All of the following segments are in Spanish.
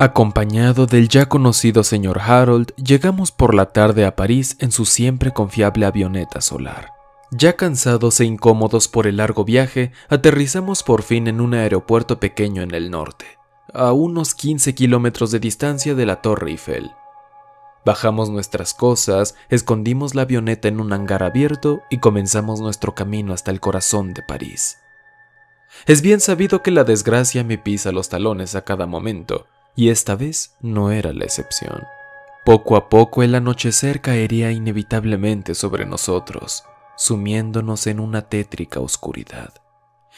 Acompañado del ya conocido señor Harold, llegamos por la tarde a París en su siempre confiable avioneta solar. Ya cansados e incómodos por el largo viaje, aterrizamos por fin en un aeropuerto pequeño en el norte, a unos 15 kilómetros de distancia de la Torre Eiffel. Bajamos nuestras cosas, escondimos la avioneta en un hangar abierto y comenzamos nuestro camino hasta el corazón de París. Es bien sabido que la desgracia me pisa los talones a cada momento, y esta vez no era la excepción. Poco a poco el anochecer caería inevitablemente sobre nosotros, sumiéndonos en una tétrica oscuridad.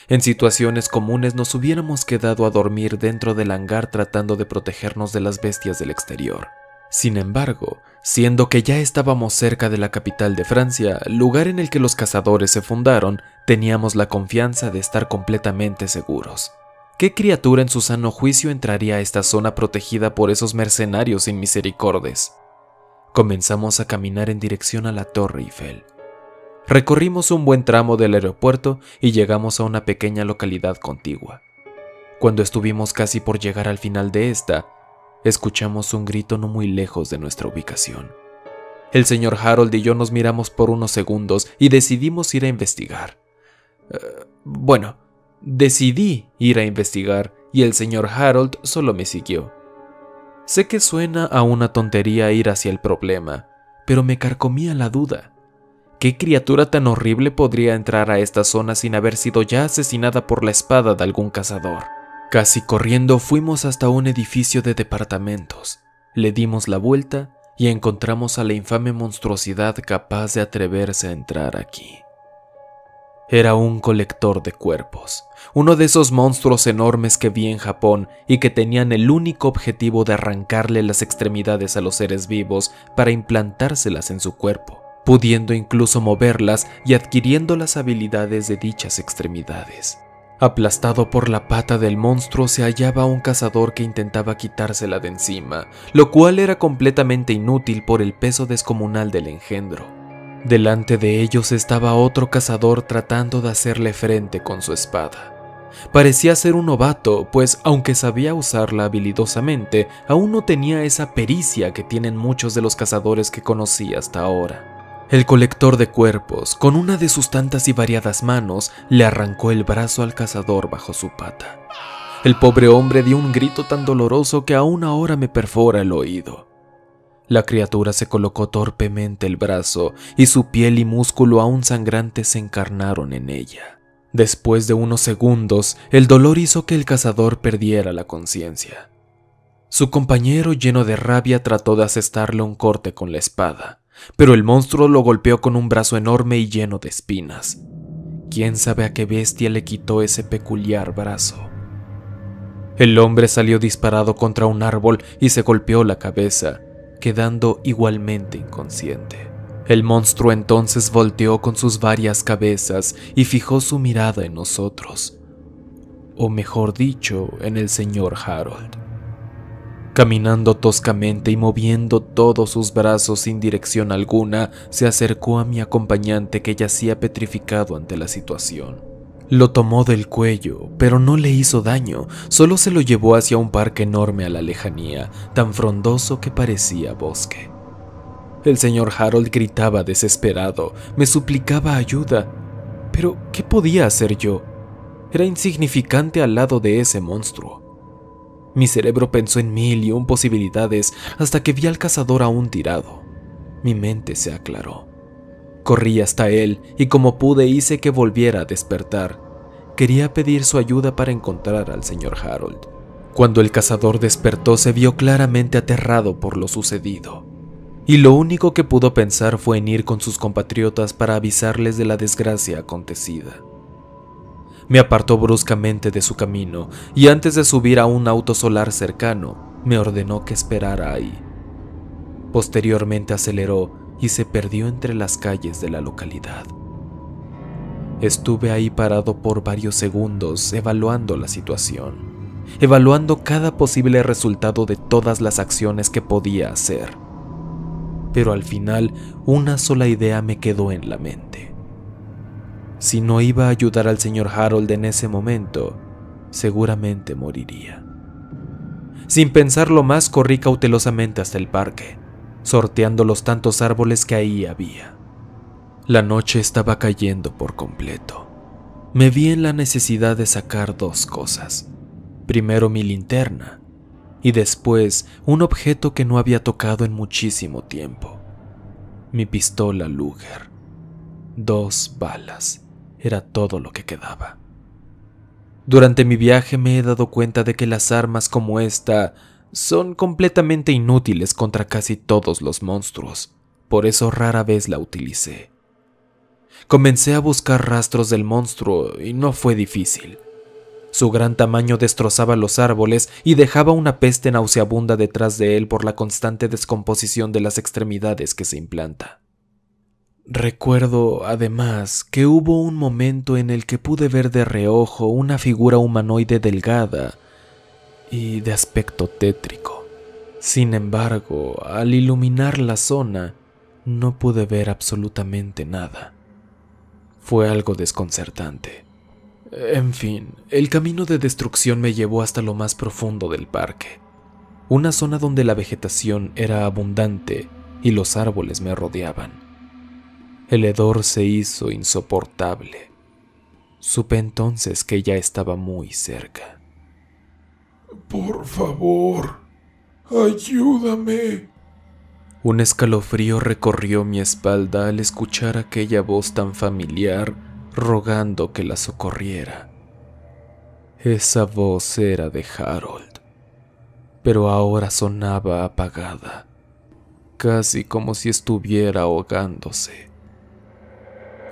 En situaciones comunes nos hubiéramos quedado a dormir dentro del hangar tratando de protegernos de las bestias del exterior. Sin embargo, siendo que ya estábamos cerca de la capital de Francia, lugar en el que los cazadores se fundaron, teníamos la confianza de estar completamente seguros. ¿Qué criatura en su sano juicio entraría a esta zona protegida por esos mercenarios sin misericordes? Comenzamos a caminar en dirección a la Torre Eiffel. Recorrimos un buen tramo del aeropuerto y llegamos a una pequeña localidad contigua. Cuando estuvimos casi por llegar al final de esta, escuchamos un grito no muy lejos de nuestra ubicación. El señor Harold y yo nos miramos por unos segundos y decidimos ir a investigar. Eh, bueno, Decidí ir a investigar y el señor Harold solo me siguió. Sé que suena a una tontería ir hacia el problema, pero me carcomía la duda. ¿Qué criatura tan horrible podría entrar a esta zona sin haber sido ya asesinada por la espada de algún cazador? Casi corriendo fuimos hasta un edificio de departamentos, le dimos la vuelta y encontramos a la infame monstruosidad capaz de atreverse a entrar aquí. Era un colector de cuerpos, uno de esos monstruos enormes que vi en Japón y que tenían el único objetivo de arrancarle las extremidades a los seres vivos para implantárselas en su cuerpo, pudiendo incluso moverlas y adquiriendo las habilidades de dichas extremidades. Aplastado por la pata del monstruo se hallaba un cazador que intentaba quitársela de encima, lo cual era completamente inútil por el peso descomunal del engendro. Delante de ellos estaba otro cazador tratando de hacerle frente con su espada. Parecía ser un novato, pues aunque sabía usarla habilidosamente, aún no tenía esa pericia que tienen muchos de los cazadores que conocí hasta ahora. El colector de cuerpos, con una de sus tantas y variadas manos, le arrancó el brazo al cazador bajo su pata. El pobre hombre dio un grito tan doloroso que aún ahora me perfora el oído. La criatura se colocó torpemente el brazo y su piel y músculo aún sangrante se encarnaron en ella. Después de unos segundos, el dolor hizo que el cazador perdiera la conciencia. Su compañero, lleno de rabia, trató de asestarle un corte con la espada, pero el monstruo lo golpeó con un brazo enorme y lleno de espinas. ¿Quién sabe a qué bestia le quitó ese peculiar brazo? El hombre salió disparado contra un árbol y se golpeó la cabeza, quedando igualmente inconsciente. El monstruo entonces volteó con sus varias cabezas y fijó su mirada en nosotros, o mejor dicho, en el señor Harold. Caminando toscamente y moviendo todos sus brazos sin dirección alguna, se acercó a mi acompañante que yacía petrificado ante la situación. Lo tomó del cuello, pero no le hizo daño, solo se lo llevó hacia un parque enorme a la lejanía, tan frondoso que parecía bosque. El señor Harold gritaba desesperado, me suplicaba ayuda, pero ¿qué podía hacer yo? Era insignificante al lado de ese monstruo. Mi cerebro pensó en mil y un posibilidades hasta que vi al cazador aún tirado. Mi mente se aclaró. Corrí hasta él y como pude hice que volviera a despertar. Quería pedir su ayuda para encontrar al señor Harold. Cuando el cazador despertó se vio claramente aterrado por lo sucedido, y lo único que pudo pensar fue en ir con sus compatriotas para avisarles de la desgracia acontecida. Me apartó bruscamente de su camino y antes de subir a un auto solar cercano, me ordenó que esperara ahí. Posteriormente aceleró y se perdió entre las calles de la localidad. Estuve ahí parado por varios segundos evaluando la situación, evaluando cada posible resultado de todas las acciones que podía hacer. Pero al final una sola idea me quedó en la mente. Si no iba a ayudar al señor Harold en ese momento, seguramente moriría. Sin pensarlo más, corrí cautelosamente hasta el parque, sorteando los tantos árboles que ahí había. La noche estaba cayendo por completo. Me vi en la necesidad de sacar dos cosas. Primero mi linterna y después un objeto que no había tocado en muchísimo tiempo. Mi pistola Luger. Dos balas. Era todo lo que quedaba. Durante mi viaje me he dado cuenta de que las armas como esta son completamente inútiles contra casi todos los monstruos, por eso rara vez la utilicé. Comencé a buscar rastros del monstruo y no fue difícil. Su gran tamaño destrozaba los árboles y dejaba una peste nauseabunda detrás de él por la constante descomposición de las extremidades que se implanta. Recuerdo, además, que hubo un momento en el que pude ver de reojo una figura humanoide delgada y de aspecto tétrico. Sin embargo, al iluminar la zona, no pude ver absolutamente nada. Fue algo desconcertante. En fin, el camino de destrucción me llevó hasta lo más profundo del parque, una zona donde la vegetación era abundante y los árboles me rodeaban. El hedor se hizo insoportable. Supe entonces que ya estaba muy cerca. Por favor, ayúdame. Un escalofrío recorrió mi espalda al escuchar aquella voz tan familiar rogando que la socorriera. Esa voz era de Harold, pero ahora sonaba apagada, casi como si estuviera ahogándose.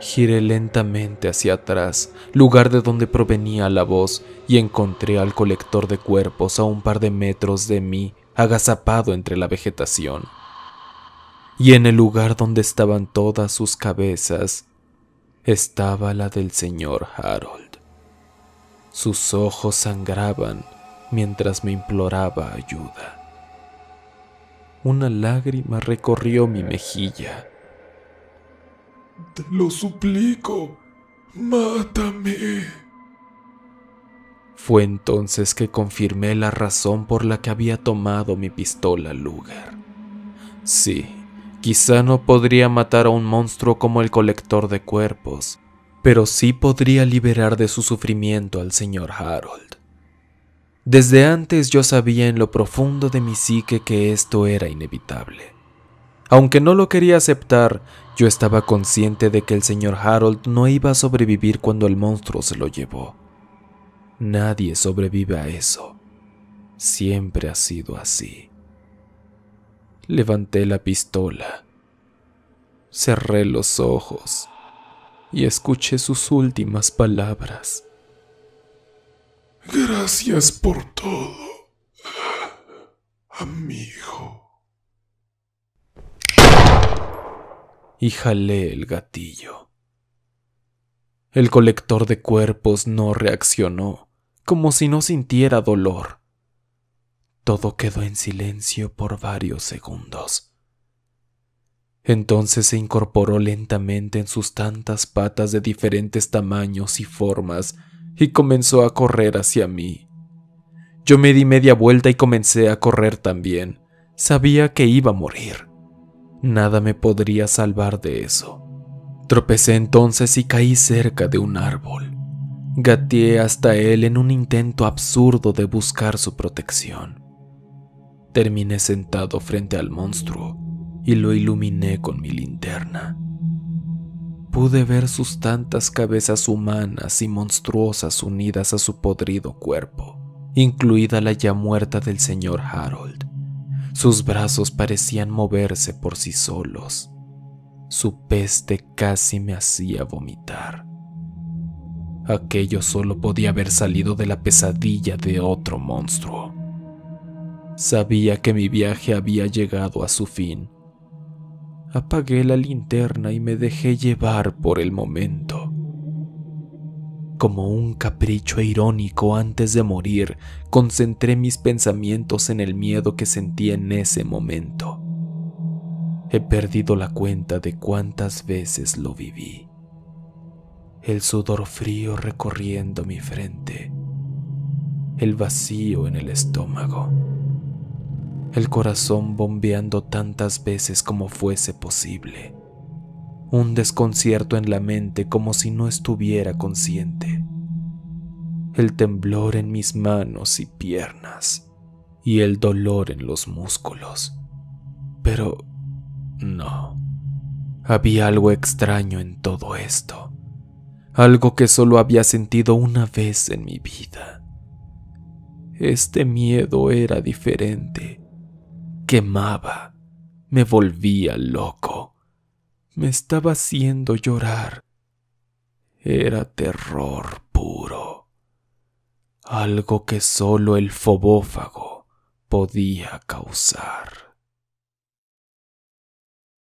Giré lentamente hacia atrás, lugar de donde provenía la voz, y encontré al colector de cuerpos a un par de metros de mí, agazapado entre la vegetación. Y en el lugar donde estaban todas sus cabezas, estaba la del señor Harold. Sus ojos sangraban mientras me imploraba ayuda. Una lágrima recorrió mi mejilla te lo suplico, mátame. Fue entonces que confirmé la razón por la que había tomado mi pistola Luger. Sí, quizá no podría matar a un monstruo como el colector de cuerpos, pero sí podría liberar de su sufrimiento al señor Harold. Desde antes yo sabía en lo profundo de mi psique que esto era inevitable. Aunque no lo quería aceptar, yo estaba consciente de que el señor Harold no iba a sobrevivir cuando el monstruo se lo llevó. Nadie sobrevive a eso. Siempre ha sido así. Levanté la pistola, cerré los ojos y escuché sus últimas palabras. Gracias por todo, amigo. Y jalé el gatillo. El colector de cuerpos no reaccionó, como si no sintiera dolor. Todo quedó en silencio por varios segundos. Entonces se incorporó lentamente en sus tantas patas de diferentes tamaños y formas y comenzó a correr hacia mí. Yo me di media vuelta y comencé a correr también. Sabía que iba a morir. Nada me podría salvar de eso. Tropecé entonces y caí cerca de un árbol. Gateé hasta él en un intento absurdo de buscar su protección. Terminé sentado frente al monstruo y lo iluminé con mi linterna. Pude ver sus tantas cabezas humanas y monstruosas unidas a su podrido cuerpo, incluida la ya muerta del señor Harold. Sus brazos parecían moverse por sí solos. Su peste casi me hacía vomitar. Aquello solo podía haber salido de la pesadilla de otro monstruo. Sabía que mi viaje había llegado a su fin. Apagué la linterna y me dejé llevar por el momento. Como un capricho irónico antes de morir, concentré mis pensamientos en el miedo que sentí en ese momento. He perdido la cuenta de cuántas veces lo viví. El sudor frío recorriendo mi frente, el vacío en el estómago, el corazón bombeando tantas veces como fuese posible, un desconcierto en la mente como si no estuviera consciente, el temblor en mis manos y piernas y el dolor en los músculos. Pero no, había algo extraño en todo esto, algo que solo había sentido una vez en mi vida. Este miedo era diferente. Quemaba, me volvía loco, me estaba haciendo llorar. Era terror puro, algo que solo el fobófago podía causar.